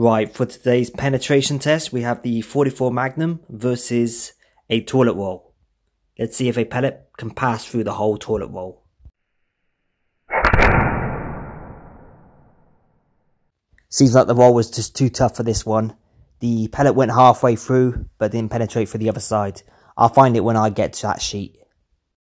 Right, for today's penetration test, we have the 44 Magnum versus a toilet roll. Let's see if a pellet can pass through the whole toilet roll. Seems like the roll was just too tough for this one. The pellet went halfway through, but didn't penetrate for the other side. I'll find it when I get to that sheet.